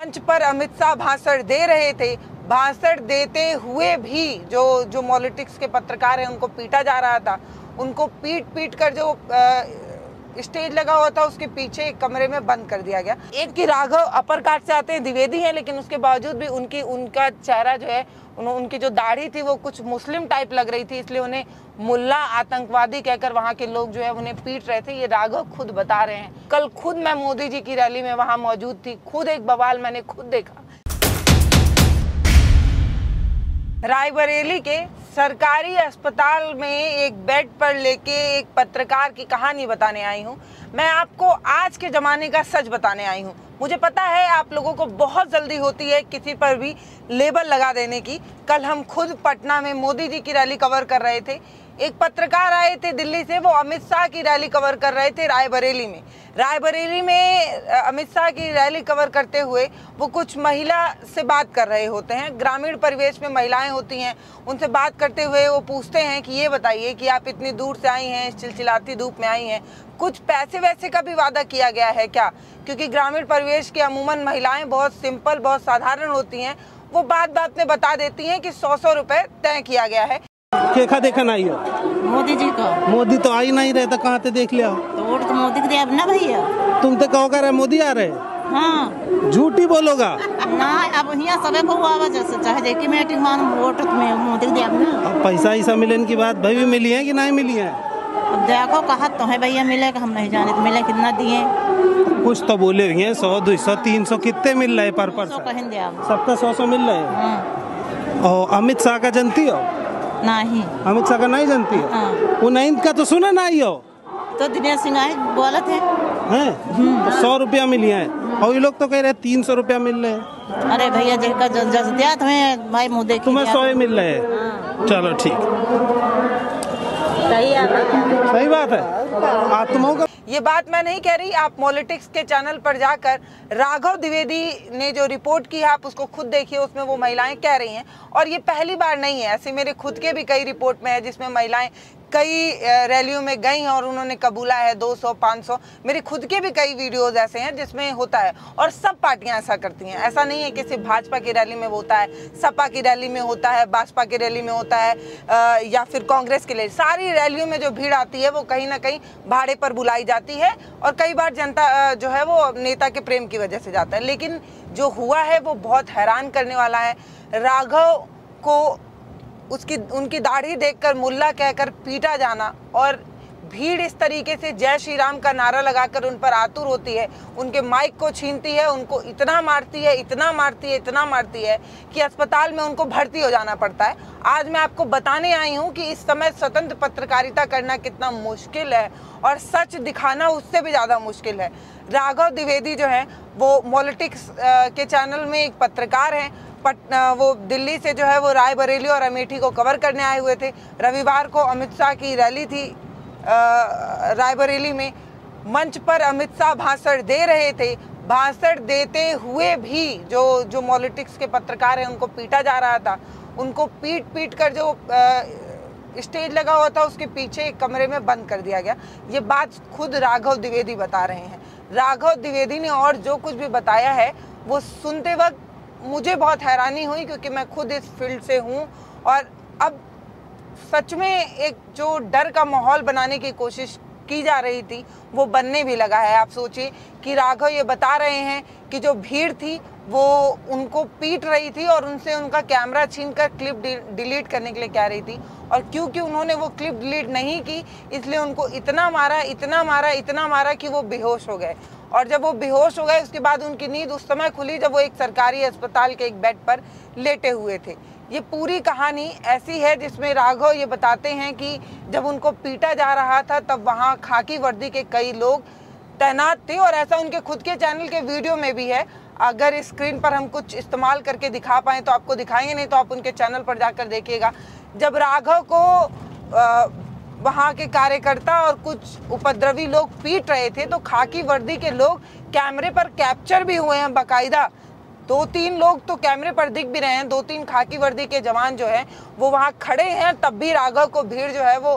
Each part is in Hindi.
मंच पर अमित शाह भाषण दे रहे थे। भाषण देते हुए भी जो जो पॉलिटिक्स के पत्रकार हैं उनको पीटा जा रहा था। उनको पीट पीट कर जो अ, स्टेज लगा हुआ था उसके पीछे एक कमरे में बंद कर दिया गया। एक की राघव अपर काट से आते हैं द्विवेदी हैं लेकिन उसके बावजूद भी उनकी उनका चेहरा जो है उन, उनकी जो दाढ़ी थी वो कुछ मुस्लिम टाइप लग रही थी इसलिए उन्हें मुल्ला आतंकवादी कहकर वहाँ के लोग जो है उन्हें पीट रहे थे। ये राघव खुद बता रहे हैं। कल खुद मैं मोदी जी की रैली में वहाँ मौजूद थी। खुद एक बवाल मैंने खुद देखा। रायबरेली के सरकारी अस्पताल में एक बेड पर लेके एक पत्रकार की कहानी बताने आई हूँ। मैं आपको आज के ज़माने का सच बताने आई हूँ। मुझे पता है आप लोगों को बहुत जल्दी होती है किसी पर भी लेबल लगा देने की। कल हम खुद पटना में मोदी जी की रैली कवर कर रहे थे। एक पत्रकार आए थे दिल्ली से, वो अमित शाह की रैली कवर कर रहे थे रायबरेली में। रायबरेली में अमित शाह की रैली कवर करते हुए वो कुछ महिला से बात कर रहे होते हैं। ग्रामीण परिवेश में महिलाएँ होती हैं, उनसे बात करते हुए वो पूछते हैं कि ये बताइए कि आप इतनी दूर से आई हैं चिलचिलाती धूप में आई हैं। कुछ पैसे वैसे का भी वादा किया गया है क्या? क्योंकि ग्रामीण परिवेश की अमूमन महिलाएँ बहुत सिंपल, बहुत साधारण होती हैं। वो बात बात में बता देती हैं कि सौ सौ रुपये तय किया गया है। केखा देखन आई हो? मोदी जी को मोदी तो आई नहीं रहे तो कहाँ ते देख लिया? तो वोट तो मोदी को दिया ना भैया। तुम तो कहो कर रहे मोदी आ रहे हाँ। झूठी बोलोगा? ना अब यहाँ सबे को हुआ जैसे चाहे जेकी मीटिंग मान वोट तुम्हें मोदी दिया ना। अब पैसा ऐसा मिलने की बात भाई भी मिली है कि नहीं मिली है? अब देखो कहा तो है भैया मिले हम नहीं जाने तो मिले कितना दिए। कुछ तो बोले हुए हैं सौ दो सौ तीन सौ कितने मिल रहे पर पर्सन? सबका सौ सौ मिल रहे हैं। हाँ। और अमित शाह का जनती हो? नहीं। अमित शाह का नहीं जानती हो? हाँ। वो नहीं का तो सुना नहीं हो तो दिनेश सिंह आए बोले थे। हैं? तो सौ रुपया मिली है। और ये लोग तो कह रहे हैं तीन सौ रुपया मिल रहे हैं। अरे भैया जी का दिया तुम्हें भाई मुँह देखी तुम्हें सौ ही मिल रहे हैं। हाँ। चलो ठीक। सही सही बात है। आत्माओं का ये बात मैं नहीं कह रही, आप पॉलिटिक्स के चैनल पर जाकर राघव द्विवेदी ने जो रिपोर्ट की है आप उसको खुद देखिए, उसमें वो महिलाएँ कह रही हैं। और ये पहली बार नहीं है, ऐसे मेरे खुद के भी कई रिपोर्ट में है जिसमें महिलाएँ कई रैलियों में गई हैं और उन्होंने कबूला है 200 500 मेरे खुद के भी कई वीडियोस ऐसे हैं जिसमें होता है और सब पार्टियाँ ऐसा करती हैं। ऐसा नहीं है कि सिर्फ़ भाजपा की रैली में होता है, सपा की रैली में होता है भाजपा की रैली में होता है या फिर कांग्रेस के लिए। सारी रैलियों में जो भीड़ आती है वो कहीं ना कहीं भाड़े पर बुलाई जाती है और कई बार जनता जो है वो नेता के प्रेम की वजह से जाता है। लेकिन जो हुआ है वो बहुत हैरान करने वाला है। राघव को उसकी, उनकी दाढ़ी देखकर मुल्ला कहकर पीटा जाना और भीड़ इस तरीके से जय श्री राम का नारा लगाकर उन पर आतुर होती है, उनके माइक को छीनती है, उनको इतना मारती है, इतना मारती है, इतना मारती है कि अस्पताल में उनको भर्ती हो जाना पड़ता है। आज मैं आपको बताने आई हूँ कि इस समय स्वतंत्र पत्रकारिता करना कितना मुश्किल है और सच दिखाना उससे भी ज़्यादा मुश्किल है। राघव द्विवेदी जो है, वो पॉलिटिक्स के चैनल में एक पत्रकार हैं पट वो दिल्ली से जो है वो रायबरेली और अमेठी को कवर करने आए हुए थे। रविवार को अमित शाह की रैली थी रायबरेली में। मंच पर अमित शाह भाषण दे रहे थे। भाषण देते हुए भी जो जो पॉलिटिक्स के पत्रकार हैं, उनको पीटा जा रहा था। उनको पीट पीट कर जो स्टेज लगा हुआ था, उसके पीछे एक कमरे में बंद कर दिया गया। ये बात खुद राघव द्विवेदी बता रहे हैं। राघव द्विवेदी ने और जो कुछ भी बताया है, वो सुनते वक्त मुझे बहुत हैरानी हुई क्योंकि मैं खुद इस फ़ील्ड से हूँ और अब सच में एक जो डर का माहौल बनाने की कोशिश की जा रही थी, वो बनने भी लगा है। आप सोचिए कि राघव ये बता रहे हैं कि जो भीड़ थी, वो उनको पीट रही थी और उनसे उनका कैमरा छीन कर क्लिप डिलीट करने के लिए कह रही थी और क्योंकि उन्होंने वो क्लिप डिलीट नहीं की, इसलिए उनको इतना मारा इतना मारा इतना मारा कि वो बेहोश हो गए। और जब वो बेहोश हो गए, उसके बाद उनकी नींद उस समय खुली जब वो एक सरकारी अस्पताल के एक बेड पर लेटे हुए थे। ये पूरी कहानी ऐसी है जिसमें राघव ये बताते हैं कि जब उनको पीटा जा रहा था, तब वहाँ खाकी वर्दी के कई लोग तैनात थे और ऐसा उनके खुद के चैनल के वीडियो में भी है। अगर स्क्रीन पर हम कुछ इस्तेमाल करके दिखा पाएँ तो आपको दिखाएँगे, नहीं तो आप उनके चैनल पर जाकर देखिएगा। जब राघव को वहाँ के कार्यकर्ता और कुछ उपद्रवी लोग पीट रहे थे तो खाकी वर्दी के लोग कैमरे पर कैप्चर भी हुए हैं बाकायदा। दो तीन लोग तो कैमरे पर दिख भी रहे हैं, दो तीन खाकी वर्दी के जवान जो हैं, वो वहाँ खड़े हैं, तब भी राघव को भीड़ जो है वो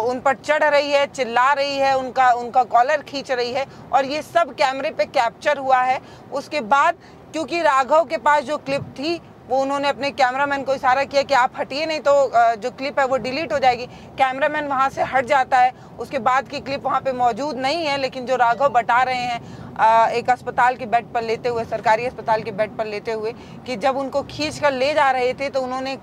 उन पर चढ़ रही है, चिल्ला रही है, उनका उनका कॉलर खींच रही है, और ये सब कैमरे पे कैप्चर हुआ है। उसके बाद, क्योंकि राघव के पास जो क्लिप थी वो उन्होंने अपने कैमरामैन को इशारा किया कि आप हटिए, नहीं तो जो क्लिप है वो डिलीट हो जाएगी। कैमरामैन वहाँ से हट जाता है। उसके बाद की क्लिप वहाँ पे मौजूद नहीं है, लेकिन जो राघव बता रहे हैं एक अस्पताल के बेड पर लेते हुए, सरकारी अस्पताल के बेड पर लेते हुए कि जब उनको खींच कर ले जा रहे थे तो उन्होंने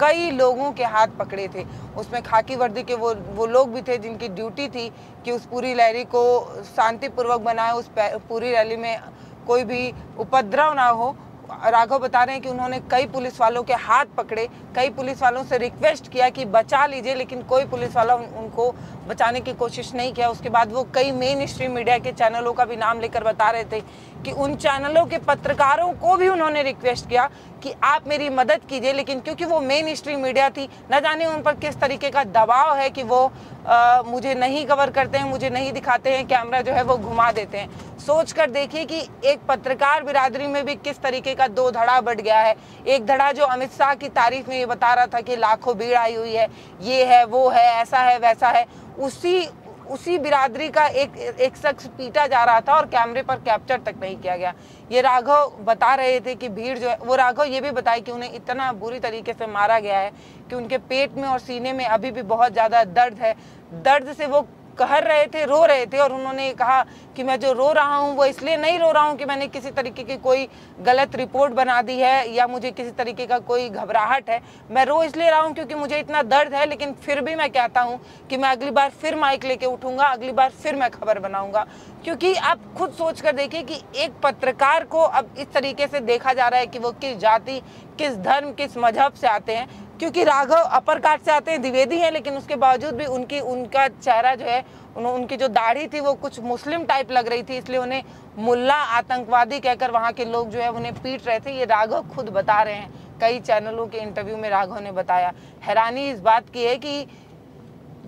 कई लोगों के हाथ पकड़े थे। उसमें खाकी वर्दी के वो वो लोग भी थे जिनकी ड्यूटी थी कि उस पूरी रैली को शांतिपूर्वक बनाए, उस पूरी रैली में कोई भी उपद्रव ना हो। राघव बता रहे हैं कि उन्होंने कई पुलिस वालों के हाथ पकड़े कई पुलिस वालों से रिक्वेस्ट किया कि बचा लीजिए लेकिन कोई पुलिस वाला उन, उनको बचाने की कोशिश नहीं किया। उसके बाद वो कई मेन स्ट्रीम मीडिया के चैनलों का भी नाम लेकर बता रहे थे कि उन चैनलों के पत्रकारों को भी उन्होंने रिक्वेस्ट किया कि आप मेरी मदद कीजिए। लेकिन क्योंकि वो मेन स्ट्रीम मीडिया थी न जाने उन पर किस तरीके का दबाव है कि वो आ, मुझे नहीं कवर करते हैं मुझे नहीं दिखाते हैं कैमरा जो है वो घुमा देते हैं। सोच कर देखिए कि एक पत्रकार बिरादरी में भी किस तरीके का दो धड़ा बढ़ गया है। एक धड़ा जो अमित शाह की तारीफ़ में ये बता रहा था कि लाखों भीड़ आई हुई है ये है वो है ऐसा है वैसा है। उसी उसी बिरादरी का एक एक शख्स पीटा जा रहा था और कैमरे पर कैप्चर तक नहीं किया गया। ये राघव बता रहे थे कि भीड़ जो है, वो राघव ये भी बताए कि उन्हें इतना बुरी तरीके से मारा गया है कि उनके पेट में और सीने में अभी भी बहुत ज़्यादा दर्द है। दर्द से वो कहर रहे थे, रो रहे थे और उन्होंने कहा कि मैं जो रो रहा हूँ वो इसलिए नहीं रो रहा हूँ कि मैंने किसी तरीके की कोई गलत रिपोर्ट बना दी है या मुझे किसी तरीके का कोई घबराहट है। मैं रो इसलिए रहा हूँ क्योंकि मुझे इतना दर्द है, लेकिन फिर भी मैं कहता हूँ कि मैं अगली बार फिर माइक लेके उठूँगा, अगली बार फिर मैं खबर बनाऊँगा। क्योंकि आप खुद सोच कर देखिए कि एक पत्रकार को अब इस तरीके से देखा जा रहा है कि वो किस जाति, किस धर्म, किस मज़हब से आते हैं। क्योंकि राघव अपर काट से आते हैं द्विवेदी हैं लेकिन उसके बावजूद भी उनकी उनका चेहरा जो है उन, उनकी जो दाढ़ी थी वो कुछ मुस्लिम टाइप लग रही थी इसलिए उन्हें मुल्ला आतंकवादी कहकर वहाँ के लोग जो है उन्हें पीट रहे थे। ये राघव खुद बता रहे हैं कई चैनलों के इंटरव्यू में राघव ने बताया। हैरानी इस बात की है कि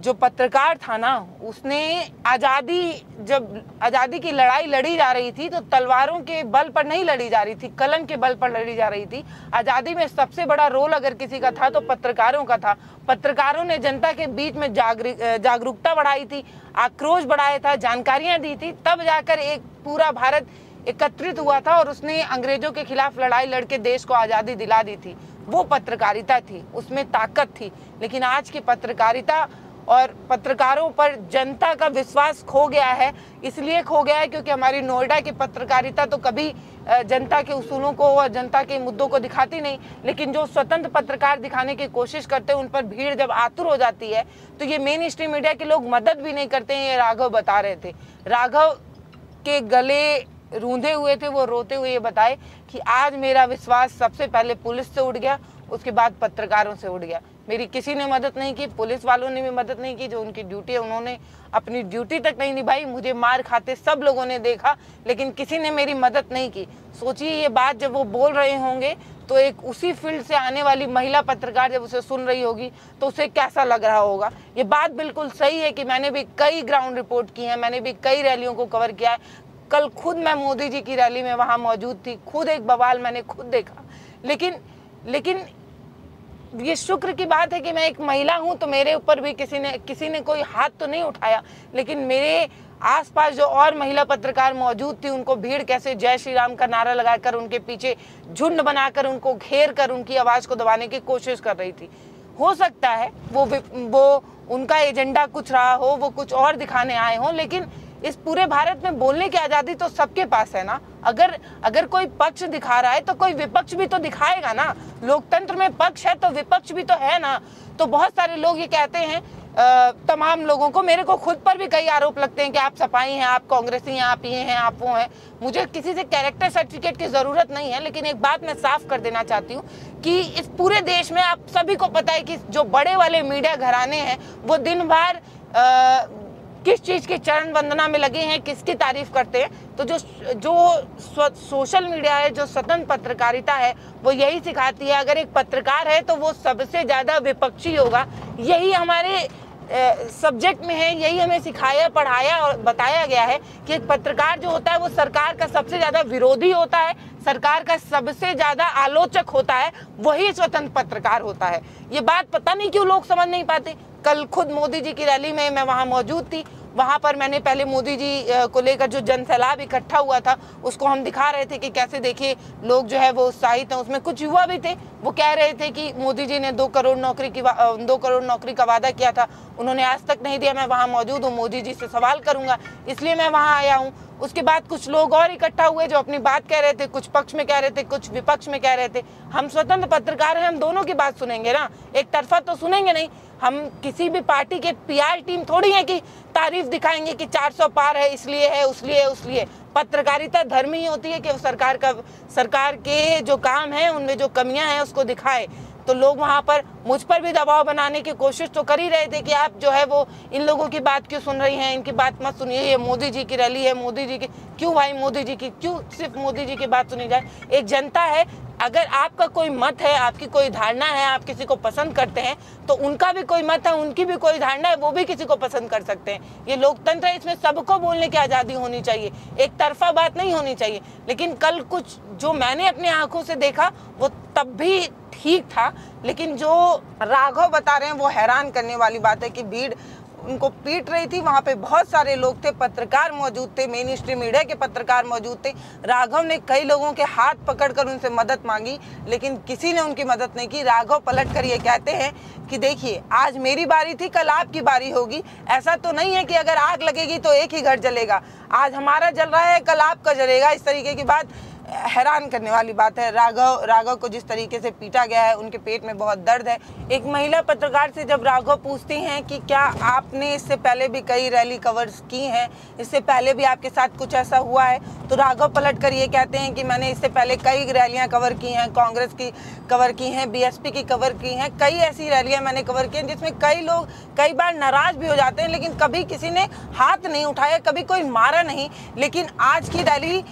जो पत्रकार था ना, उसने आज़ादी, जब आज़ादी की लड़ाई लड़ी जा रही थी तो तलवारों के बल पर नहीं लड़ी जा रही थी कलम के बल पर लड़ी जा रही थी। आज़ादी में सबसे बड़ा रोल अगर किसी का था तो पत्रकारों का था। पत्रकारों ने जनता के बीच में जागरूकता बढ़ाई थी, आक्रोश बढ़ाया था, जानकारियाँ दी थी, तब जाकर एक पूरा भारत एकत्रित हुआ था और उसने अंग्रेज़ों के खिलाफ लड़ाई लड़के देश को आज़ादी दिला दी थी। वो पत्रकारिता थी, उसमें ताकत थी। लेकिन आज की पत्रकारिता और पत्रकारों पर जनता का विश्वास खो गया है, इसलिए खो गया है क्योंकि हमारी नोएडा की पत्रकारिता तो कभी जनता के उसूलों को और जनता के मुद्दों को दिखाती नहीं, लेकिन जो स्वतंत्र पत्रकार दिखाने की कोशिश करते हैं, उन पर भीड़ जब आतुर हो जाती है तो ये मेन स्ट्रीम मीडिया के लोग मदद भी नहीं करते हैं, ये राघव बता रहे थे। राघव के गले रूंधे हुए थे, वो रोते हुए ये बताए कि आज मेरा विश्वास सबसे पहले पुलिस से उठ गया, उसके बाद पत्रकारों से उठ गया। मेरी किसी ने मदद नहीं की, पुलिस वालों ने भी मदद नहीं की, जो उनकी ड्यूटी है उन्होंने अपनी ड्यूटी तक नहीं निभाई, मुझे मार खाते सब लोगों ने देखा, लेकिन किसी ने मेरी मदद नहीं की। सोचिए ये बात जब वो बोल रहे होंगे तो एक उसी फ़ील्ड से आने वाली महिला पत्रकार जब उसे सुन रही होगी तो उसे कैसा लग रहा होगा? ये बात बिल्कुल सही है कि मैंने भी कई ग्राउंड रिपोर्ट की है, मैंने भी कई रैलियों को कवर किया है। कल खुद मैं मोदी जी की रैली में वहाँ मौजूद थी, खुद एक बवाल मैंने खुद देखा। लेकिन लेकिन ये शुक्र की बात है कि मैं एक महिला हूँ तो मेरे ऊपर भी किसी ने किसी ने कोई हाथ तो नहीं उठाया। लेकिन मेरे आसपास जो और महिला पत्रकार मौजूद थी, उनको भीड़ कैसे, जय श्री राम का नारा लगाकर, उनके पीछे झुंड बनाकर, उनको घेर कर, उनकी आवाज़ को दबाने की कोशिश कर रही थी। हो सकता है वो वो उनका एजेंडा कुछ रहा हो, वो कुछ और दिखाने आए हों, लेकिन इस पूरे भारत में बोलने की आज़ादी तो सबके पास है ना। अगर अगर कोई पक्ष दिखा रहा है तो कोई विपक्ष भी तो दिखाएगा ना। लोकतंत्र में पक्ष है तो विपक्ष भी तो है ना। तो बहुत सारे लोग ये कहते हैं तमाम लोगों को, मेरे को खुद पर भी कई आरोप लगते हैं कि आप सफ़ाई हैं, आप कांग्रेसी हैं, आप ये हैं, आप वो हैं। मुझे किसी से कैरेक्टर सर्टिफिकेट की ज़रूरत नहीं है, लेकिन एक बात मैं साफ़ कर देना चाहती हूँ कि इस पूरे देश में आप सभी को पता है कि जो बड़े वाले मीडिया घराने हैं, वो दिन भर किस चीज़ की चरण वंदना में लगे हैं, किसकी तारीफ़ करते हैं? तो जो जो सोशल मीडिया है, जो स्वतंत्र पत्रकारिता है, वो यही सिखाती है। अगर एक पत्रकार है तो वो सबसे ज़्यादा विपक्षी होगा। यही हमारे सब्जेक्ट में है, यही हमें सिखाया, पढ़ाया और बताया गया है कि एक पत्रकार जो होता है, वो सरकार का सबसे ज़्यादा विरोधी होता है, सरकार का सबसे ज़्यादा आलोचक होता है, वही स्वतंत्र पत्रकार होता है। ये बात पता नहीं क्यों लोग समझ नहीं पाते। कल खुद मोदी जी की रैली में मैं वहाँ मौजूद थी। वहाँ पर मैंने पहले मोदी जी को लेकर जो जन सैलाब इकट्ठा हुआ था, उसको हम दिखा रहे थे कि कैसे देखिए, लोग जो है वो उत्साहित हैं। उसमें कुछ युवा भी थे, वो कह रहे थे कि मोदी जी ने दो करोड़ नौकरी की दो करोड़ नौकरी का वादा किया था, उन्होंने आज तक नहीं दिया। मैं वहाँ मौजूद हूँ, मोदी जी से सवाल करूँगा, इसलिए मैं वहाँ आया हूँ। उसके बाद कुछ लोग और इकट्ठा हुए जो अपनी बात कह रहे थे, कुछ पक्ष में कह रहे थे, कुछ विपक्ष में कह रहे थे। हम स्वतंत्र पत्रकार हैं, हम दोनों की बात सुनेंगे ना? एक तरफा तो सुनेंगे नहीं हम किसी भी पार्टी के पीआर टीम थोड़ी है कि तारीफ़ दिखाएँगे कि 400 पार है, इसलिए है, उसलिए है, उसलिए पत्रकारिता धर्म ही होती है कि सरकार का, सरकार के जो काम है, उनमें जो कमियाँ हैं, उसको दिखाए। तो लोग वहाँ पर मुझ पर भी दबाव बनाने की कोशिश तो कर ही रहे थे कि आप जो है वो इन लोगों की बात क्यों सुन रही हैं, इनकी बात मत सुनिए, ये मोदी जी की रैली है, मोदी जी की, क्यों भाई मोदी जी की, क्यों सिर्फ़ मोदी जी की बात सुनी जाए? एक जनता है अगर आपका कोई मत है, आपकी कोई धारणा है, आप किसी को पसंद करते हैं तो उनका भी कोई मत है, उनकी भी कोई धारणा है, वो भी किसी को पसंद कर सकते हैं। ये लोकतंत्र है, इसमें सबको बोलने की आज़ादी होनी चाहिए। एक तरफा बात नहीं होनी चाहिए, लेकिन कल कुछ जो मैंने अपनी आँखों से देखा, वो तब भी ठीक था, लेकिन जो राघव बता रहे हैं, वो हैरान करने वाली बात है कि भीड़ उनको पीट रही थी। वहाँ पे बहुत सारे लोग थे, पत्रकार मौजूद थे, मेन स्ट्रीम मीडिया के पत्रकार मौजूद थे। राघव ने कई लोगों के हाथ पकड़कर उनसे मदद मांगी, लेकिन किसी ने उनकी मदद नहीं की। राघव पलट कर ये कहते हैं कि देखिए, आज मेरी बारी थी, कल आपकी बारी होगी। ऐसा तो नहीं है कि अगर आग लगेगी तो एक ही घर जलेगा। आज हमारा जल रहा है, कल आपका जलेगा। इस तरीके की बात हैरान करने वाली बात है। राघव राघव को जिस तरीके से पीटा गया है, उनके पेट में बहुत दर्द है। एक महिला पत्रकार से जब राघव पूछती हैं कि क्या आपने इससे पहले भी कई रैली कवर्स की हैं, इससे पहले भी आपके साथ कुछ ऐसा हुआ है तो राघव पलट कर ये कहते हैं कि मैंने इससे पहले कई रैलियाँ कवर की हैं, कांग्रेस की कवर की हैं, बीएसपी की कवर की हैं, कई ऐसी रैलियाँ मैंने कवर की हैं जिसमें कई लोग कई बार नाराज़ भी हो जाते हैं, लेकिन कभी किसी ने हाथ नहीं उठाया, कभी कोई मारा नहीं। लेकिन आज की रैली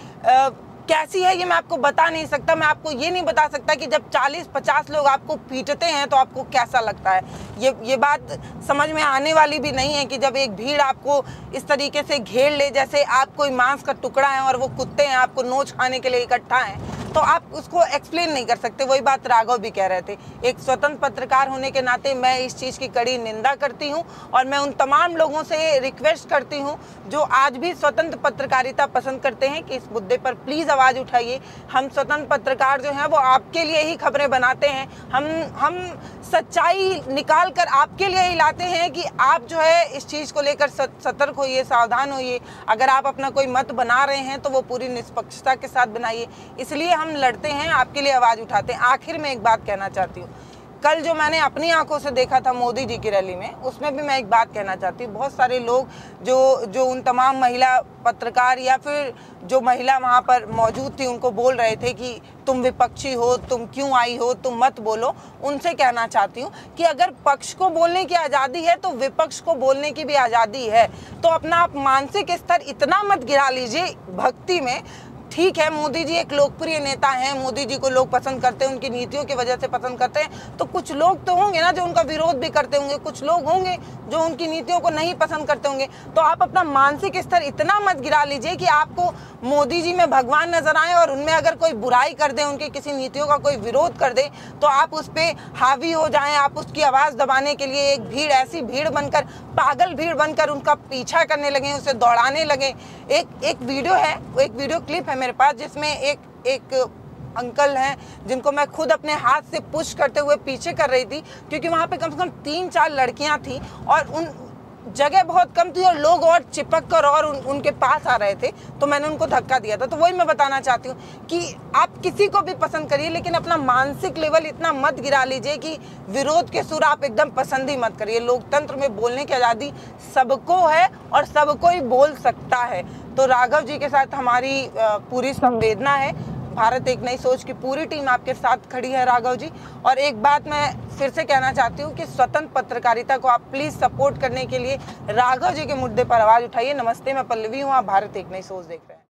कैसी है ये मैं आपको बता नहीं सकता, मैं आपको ये नहीं बता सकता कि जब 40-50 लोग आपको पीटते हैं तो आपको कैसा लगता है। ये ये बात समझ में आने वाली भी नहीं है कि जब एक भीड़ आपको इस तरीके से घेर ले, जैसे आप कोई मांस का टुकड़ा है और वो कुत्ते हैं, आपको नोच खाने के लिए इकट्ठा हैं तो आप उसको एक्सप्लेन नहीं कर सकते। वही बात राघव भी कह रहे थे। एक स्वतंत्र पत्रकार होने के नाते मैं इस चीज़ की कड़ी निंदा करती हूँ और मैं उन तमाम लोगों से रिक्वेस्ट करती हूँ जो आज भी स्वतंत्र पत्रकारिता पसंद करते हैं कि इस मुद्दे पर प्लीज़ आवाज़ उठाइए। हम स्वतंत्र पत्रकार जो हैं वो आपके लिए ही खबरें बनाते हैं। हम हम सच्चाई निकाल कर आपके लिए ही लाते हैं कि आप जो है इस चीज़ को लेकर सतर्क होइए, सावधान होइए। अगर आप अपना कोई मत बना रहे हैं तो वो पूरी निष्पक्षता के साथ बनाइए। इसलिए हम लड़ते हैं, आपके लिए आवाज़ उठाते हैं। आखिर में एक बात कहना चाहती हूँ। कल जो मैंने अपनी आँखों से देखा था मोदी जी की रैली में, उसमें भी मैं एक बात कहना चाहती हूँ। बहुत सारे लोग जो जो उन तमाम महिला पत्रकार या फिर जो महिला वहाँ पर मौजूद थी, उनको बोल रहे थे कि तुम विपक्षी हो, तुम क्यों आई हो, तुम मत बोलो। उनसे कहना चाहती हूँ कि अगर पक्ष को बोलने की आज़ादी है तो विपक्ष को बोलने की भी आज़ादी है। तो अपना आप मानसिक स्तर इतना मत गिरा लीजिए, भक्ति में ठीक है, मोदी जी एक लोकप्रिय नेता हैं, मोदी जी को लोग पसंद करते हैं, उनकी नीतियों की वजह से पसंद करते हैं। तो कुछ लोग तो होंगे ना जो उनका विरोध भी करते होंगे, कुछ लोग होंगे जो उनकी नीतियों को नहीं पसंद करते होंगे। तो आप अपना मानसिक स्तर इतना मत गिरा लीजिए कि आपको मोदी जी में भगवान नज़र आए और उनमें अगर कोई बुराई कर दे, उनकी किसी नीतियों का कोई विरोध कर दे तो आप उस पर हावी हो जाएँ, आप उसकी आवाज़ दबाने के लिए एक भीड़, ऐसी भीड़ बनकर, पागल भीड़ बनकर उनका पीछा करने लगे, उसे दौड़ाने लगे। एक एक वीडियो है, एक वीडियो क्लिप है मेरे पास जिसमें एक एक अंकल हैं जिनको मैं खुद अपने हाथ से पुश करते हुए पीछे कर रही थी क्योंकि वहाँ पे कम से कम तीन चार लड़कियाँ थी और उन जगह बहुत कम थी और लोग और चिपक कर और उन, उनके पास आ रहे थे तो मैंने उनको धक्का दिया था। तो वही मैं बताना चाहती हूँ कि आप किसी को भी पसंद करिए लेकिन अपना मानसिक लेवल इतना मत गिरा लीजिए कि विरोध के सुर आप एकदम पसंद ही मत करिए। लोकतंत्र में बोलने की आज़ादी सबको है और सबको ही बोल सकता है। तो राघव जी के साथ हमारी पूरी संवेदना है। भारत एक नई सोच की पूरी टीम आपके साथ खड़ी है राघव जी। और एक बात मैं फिर से कहना चाहती हूँ कि स्वतंत्र पत्रकारिता को आप प्लीज़ सपोर्ट करने के लिए राघव जी के मुद्दे पर आवाज़ उठाइए। नमस्ते, मैं पल्लवी हूँ, आप भारत एक नई सोच देख रहे हैं।